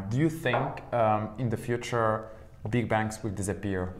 Do you think um, in the future big banks will disappear?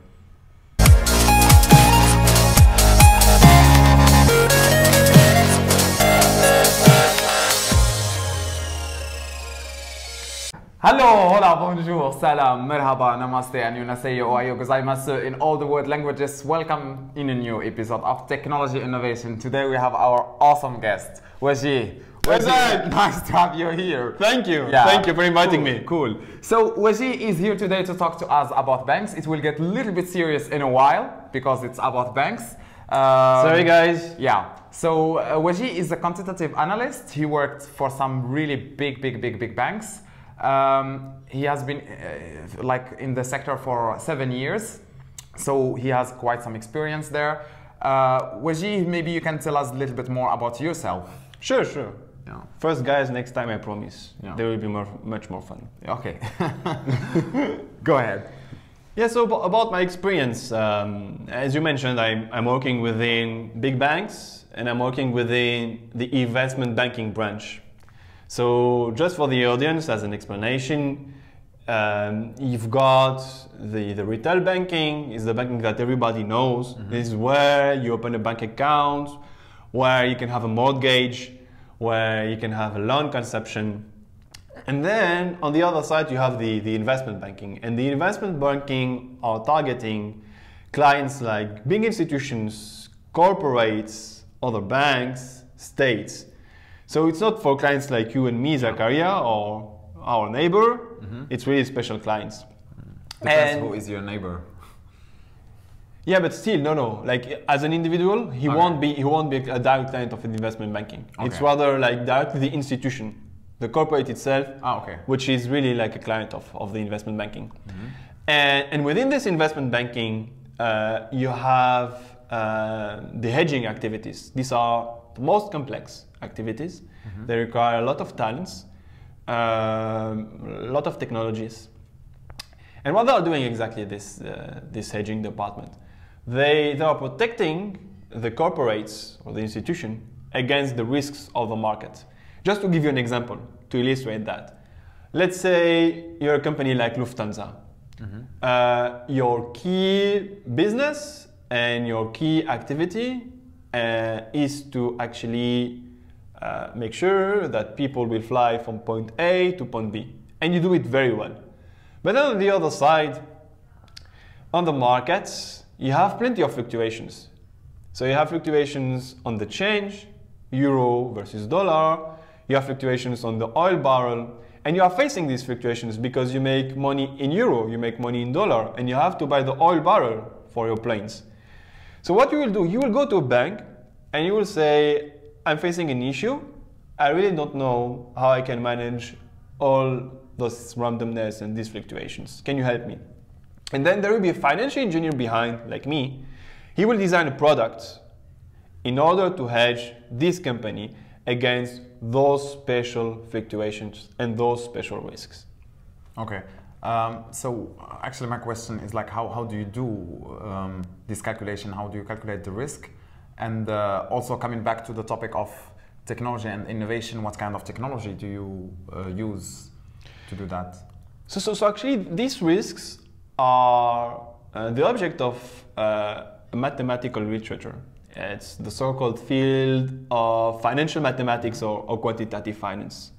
Hello, hola, bonjour, salam, merhaba, namaste, annyeonghaseyo, ohayo gozaimasu in all the world languages. Welcome in a new episode of Technology Innovation. Today we have our awesome guest, Wajih. What's? Nice to have you here. Thank you. Yeah. Thank you for inviting Cool, me. Cool. So Wajih is here today to talk to us about banks. It will get a little bit serious in a while because it's about banks. Um, Sorry, guys. Yeah. So uh, Wajih is a quantitative analyst. He worked for some really big, big, big, big banks. Um, he has been uh, like in the sector for seven years, so he has quite some experience there. Uh, Wajih, maybe you can tell us a little bit more about yourself. Sure, sure. Yeah. First, guys, next time I promise. Yeah. There will be more, much more fun. Okay. Go ahead. Yeah, so about my experience, um, as you mentioned, I'm, I'm working within big banks and I'm working within the investment banking branch. So, just for the audience, as an explanation, um, you've got the, the retail banking, is the banking that everybody knows. This is where you open a bank account, where you can have a mortgage, where you can have a loan conception. And then on the other side, you have the, the investment banking. And the investment banking are targeting clients like big institutions, corporates, other banks, states. So it's not for clients like you and me, Zakaria, or our neighbor. Mm-hmm. It's really special clients. Mm. Depends And- who is your neighbor. Yeah, but still, no, no. Like as an individual, he Okay. won't be he won't be a direct client of an investment banking. It's rather like directly the institution, the corporate itself, Ah, okay. which is really like a client of, of the investment banking. Mm-hmm. And, and within this investment banking, uh, you have uh, the hedging activities. These are the most complex activities. Mm-hmm. They require a lot of talents, um, a lot of technologies. And what they are doing exactly this uh, this hedging department, they they are protecting the corporates or the institution against the risks of the market. Just to give you an example to illustrate that, let's say you're a company like Lufthansa. Uh, your key business and your key activity uh, is to actually uh, make sure that people will fly from point A to point B, and you do it very well. But then on the other side, on the markets, you have plenty of fluctuations. So you have fluctuations on the change, euro versus dollar, you have fluctuations on the oil barrel, and you are facing these fluctuations because you make money in euro, you make money in dollar, and you have to buy the oil barrel for your planes. So what you will do, you will go to a bank and you will say, I'm facing an issue. I really don't know how I can manage all those randomness and these fluctuations. Can you help me? And then there will be a financial engineer behind, like me. He will design a product in order to hedge this company against those special fluctuations and those special risks. Okay. Um, so actually, my question is like, how, how do you do um, this calculation? How do you calculate the risk? And uh, also coming back to the topic of technology and innovation, what kind of technology do you uh, use to do that? So, so, so actually, these risks are uh, the object of uh, mathematical literature. It's the so-called field of financial mathematics or, or quantitative finance.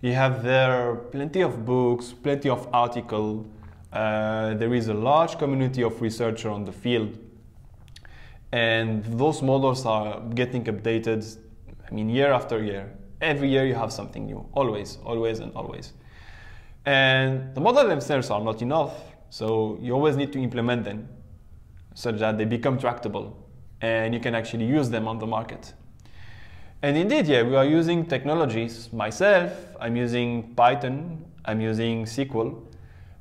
You have there plenty of books, plenty of articles. Uh, there is a large community of researchers on the field, and those models are getting updated. I mean, year after year. Every year you have something new, always, always, and always. And the models themselves are not enough, so you always need to implement them such that they become tractable and you can actually use them on the market. And indeed, yeah, we are using technologies. Myself, I'm using Python, I'm using SQL,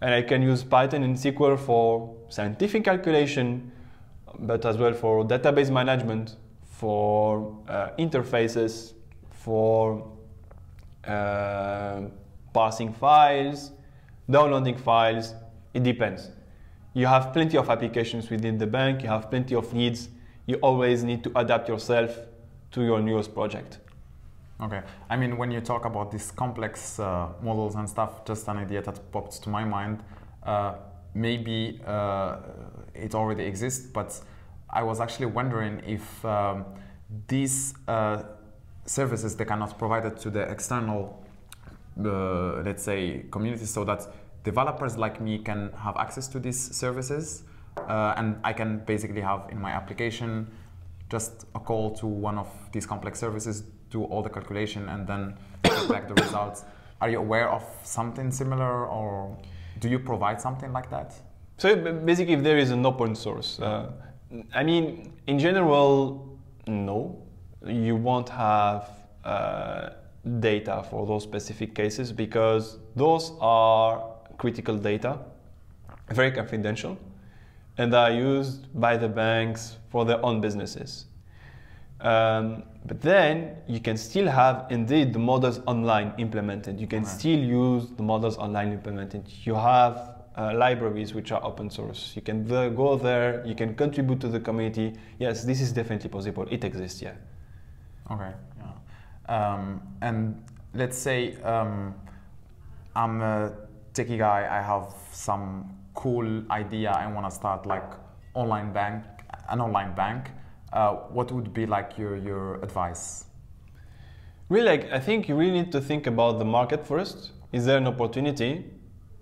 and I can use Python and SQL for scientific calculation, but as well for database management, for uh, interfaces, for uh, files, downloading files. It depends. You have plenty of applications within the bank, you have plenty of needs. You always need to adapt yourself to your newest project. Okay. I mean, when you talk about these complex uh, models and stuff, just an idea that popped to my mind. Uh, maybe uh, it already exists, but I was actually wondering if um, these uh, services they cannot provide it to the external, uh, let's say, community, so that developers like me can have access to these services, uh, and I can basically have in my application just a call to one of these complex services, do all the calculation, and then get back the results. Are you aware of something similar, or do you provide something like that? So basically, if there is an open source, uh, I mean, in general, no, you won't have uh, data for those specific cases because those are critical data, very confidential, and are used by the banks for their own businesses. Um, but then you can still have indeed the models online implemented. You can okay. still use the models online implemented. You have uh, libraries which are open source. You can go there, you can contribute to the community. Yes, this is definitely possible. It exists, yeah. Okay, yeah. Um, and let's say um, I'm a techie guy, I have some cool idea, I want to start like online bank, an online bank. Uh, what would be like your, your advice? Really, like, I think you really need to think about the market first. Is there an opportunity?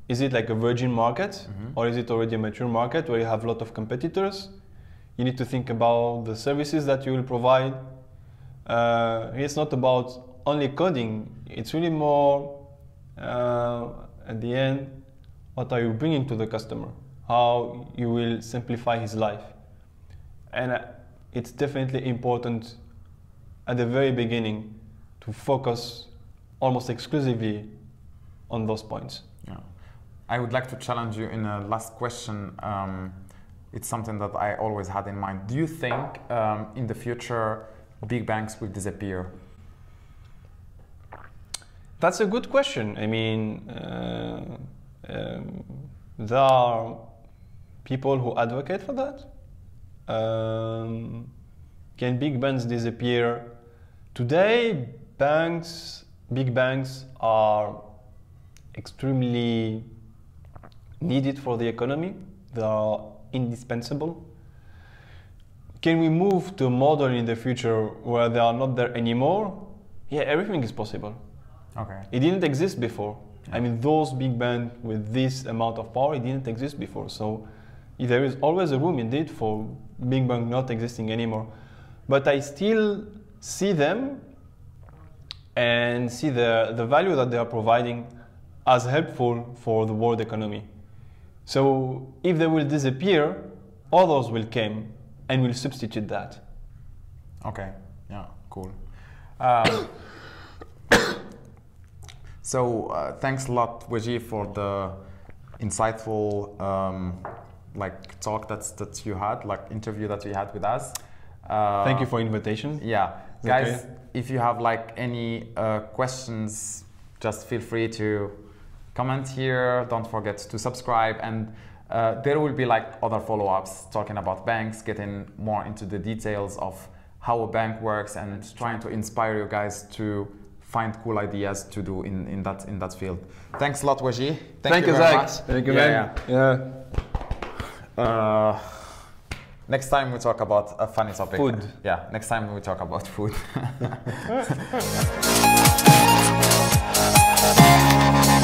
Is it like a virgin market mm-hmm. or is it already a mature market where you have a lot of competitors? You need to think about the services that you will provide. Uh, it's not about only coding, it's really more uh, at the end what are you bringing to the customer? How you will simplify his life. And uh, it's definitely important at the very beginning to focus almost exclusively on those points. Yeah. I would like to challenge you in a last question. Um, it's something that I always had in mind. Do you think um, in the future big banks will disappear? That's a good question. I mean, uh, um, there are people who advocate for that. Um, can big banks disappear? Today, banks, big banks are extremely needed for the economy. They are indispensable. Can we move to a model in the future where they are not there anymore? Yeah, everything is possible. Okay. It didn't exist before. I mean, those big bands with this amount of power, it didn't exist before. So there is always a room indeed for big bang not existing anymore. But I still see them and see the, the value that they are providing as helpful for the world economy. So if they will disappear, others will come and will substitute that. Okay, yeah, cool. Um, so uh, thanks a lot, Wajih, for the insightful um, like talk that that you had, like interview that you had with us. Uh, Thank you for invitation. Yeah, guys, okay? if you have like any uh, questions, just feel free to comment here. Don't forget to subscribe and. Uh, there will be like other follow-ups talking about banks, getting more into the details of how a bank works and trying to inspire you guys to find cool ideas to do in, in that in that field. Thanks a lot, Wajih. Thank, Thank you, you very Zach. much. Thank you, yeah, man. Yeah. yeah. Uh, next time we talk about a funny topic. Food. Yeah. Next time we talk about food.